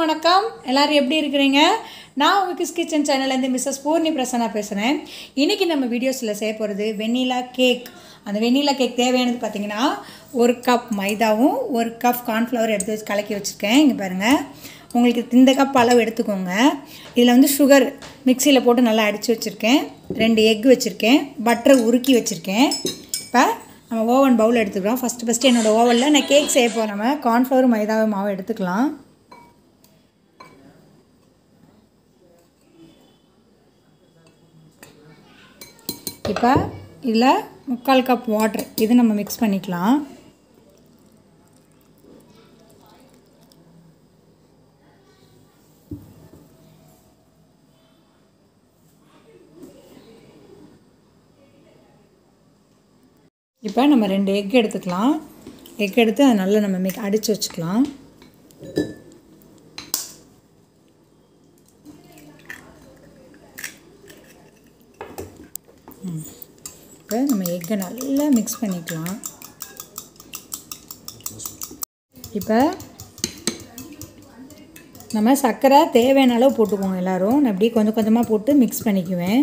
வணக்கம். எல்லோரும் எப்படி இருக்கிறீங்க? நான் உங்கள் கிஸ் கிச்சன் சேனல்லேருந்து மிஸ்ஸஸ் பூர்ணி பிரசன்னா பேசுகிறேன் இன்றைக்கி நம்ம வீடியோஸில் செய்ய போகிறது வெண்ணிலா கேக் அந்த வெண்ணிலா கேக் தேவையானது பார்த்தீங்கன்னா ஒரு கப் மைதாவும் ஒரு கப் கார்ன்ஃப்ளவர் எடுத்து வச்சு கலக்கி வச்சுருக்கேன். இங்கே பாருங்கள் உங்களுக்கு இந்த கப் அளவு எடுத்துக்கோங்க. இதில் வந்து சுகர் மிக்சியில் போட்டு நல்லா அடித்து வச்சுருக்கேன். ரெண்டு எக் வச்சுருக்கேன். பட்டரை உருக்கி வச்சுருக்கேன். இப்போ நம்ம ஓவன் பவுல் எடுத்துக்கிறோம். ஃபஸ்ட்டு ஃபஸ்ட்டு என்னோடய ஓவனில் நான் கேக் செய்ய போகிறோம் நம்ம கார்ன்ஃப்ளவர் மைதாவை மாவு எடுத்துக்கலாம். இப்போ இதில் முக்கால் கப் வாட்டர் இது நம்ம மிக்ஸ் பண்ணிக்கலாம். இப்போ நம்ம ரெண்டு எக் எடுத்துக்கலாம். எக் எடுத்து அதை நல்லா நம்ம மிக் அடித்து வச்சுக்கலாம். இப்போ நம்ம எக்கை நல்லா மிக்ஸ் பண்ணிக்கலாம். இப்போ நம்ம சர்க்கரை தேவையான அளவு போட்டுக்குவோம் எல்லோரும். நான் அப்படியே கொஞ்சம் கொஞ்சமாக போட்டு மிக்ஸ் பண்ணிக்குவேன்.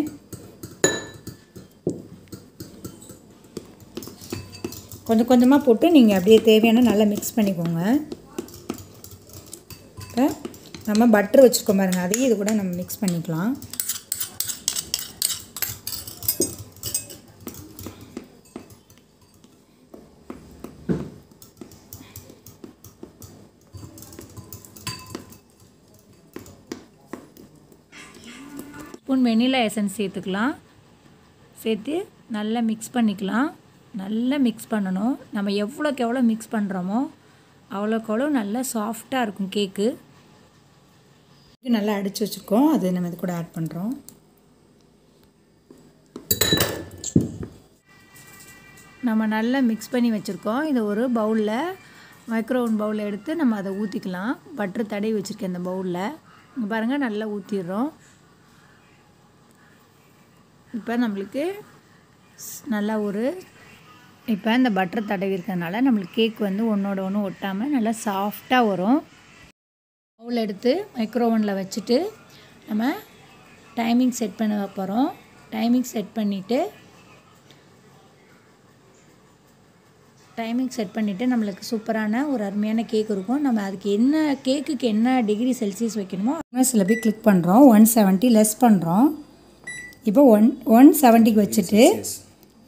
கொஞ்சம் கொஞ்சமாக போட்டு நீங்கள் அப்படியே தேவையான நல்லா மிக்ஸ் பண்ணிக்கோங்க. இப்போ நம்ம பட்டர் வச்சுருக்கோம் பாருங்கள் அதையும் இது கூட நம்ம மிக்ஸ் பண்ணிக்கலாம். ஸ்பூன் வெனிலா எசன்ஸ் சேர்த்துக்கலாம். சேர்த்து நல்லா மிக்ஸ் பண்ணிக்கலாம். நல்லா மிக்ஸ் பண்ணணும். நம்ம எவ்வளோக்கு எவ்வளோ மிக்ஸ் பண்ணுறோமோ அவ்வளோக்கு அவ்வளோ நல்லா சாஃப்டாக இருக்கும் கேக்கு இது நல்லா அடித்து வச்சுருக்கோம் அது நம்ம இது கூட ஆட் பண்ணுறோம் நம்ம நல்லா மிக்ஸ் பண்ணி வச்சுருக்கோம். இதை ஒரு பவுலில் மைக்ரோவன் பவுலில் எடுத்து நம்ம அதை ஊற்றிக்கலாம் பட்ரு தடவி வச்சுருக்கேன் இந்த பவுலில் இங்கே பாருங்கள் நல்லா ஊற்றிடுறோம் இப்போ நம்மளுக்கு ஸ்- நல்லா ஒரு இப்போ இந்த பட்டர் தடவி இருக்கிறதுனால நம்மளுக்கு கேக் வந்து ஒன்றோட ஒன்று ஒட்டாமல் நல்லா சாஃப்டாக வரும். பவுல் எடுத்து மைக்ரோவனில் வச்சுட்டு நம்ம டைமிங் செட் பண்ண போகிறோம் டைமிங் செட் பண்ணிவிட்டு டைமிங் செட் பண்ணிவிட்டு நம்மளுக்கு சூப்பரான ஒரு அருமையான கேக் இருக்கும். நம்ம அதுக்கு என்ன கேக்குக்கு என்ன டிகிரி செல்சியஸ் வைக்கணுமோ சில பேர் கிளிக் பண்ணுறோம் ஒன் செவன்ட்டி லெஸ் பண்ணுறோம் இப்போ ஒன் ஒன் செவன்ட்டிக்கு வச்சுட்டு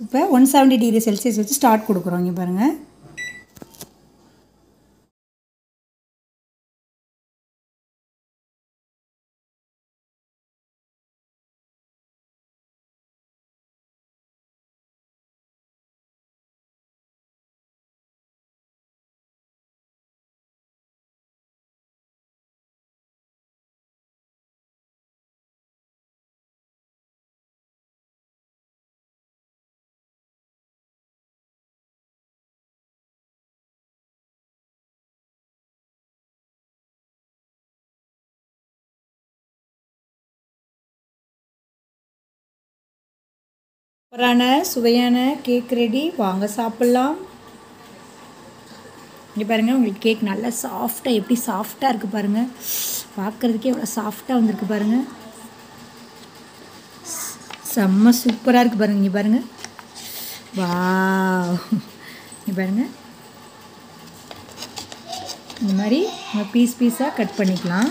இப்போ ஒன் செவன்ட்டி டிகிரி செல்சியஸ் வச்சு ஸ்டார்ட் கொடுக்குறோம் இங்கே பாருங்கள் சூப்பரான சுவையான கேக் ரெடி வாங்க சாப்பிட்லாம். இங்கே பாருங்கள் உங்களுக்கு கேக் நல்லா சாஃப்டாக எப்படி சாஃப்டாக இருக்குது பாருங்கள் பார்க்குறதுக்கே எவ்வளோ சாஃப்டாக வந்திருக்கு பாருங்கள் செம்ம சூப்பராக இருக்குது பாருங்கள் இங்கே பாருங்கள் வா இங்கே பாருங்கள் இந்த மாதிரி நம்ம பீஸ் பீஸாக கட் பண்ணிக்கலாம்.